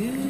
you.